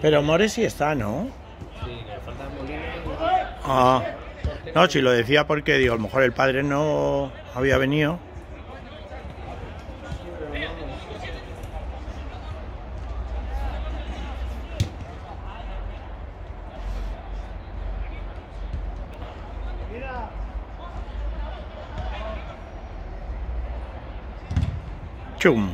Pero More sí está, ¿no? Sí, le falta Molina. Ah. No, si lo decía porque digo, a lo mejor el padre no había venido. Chum.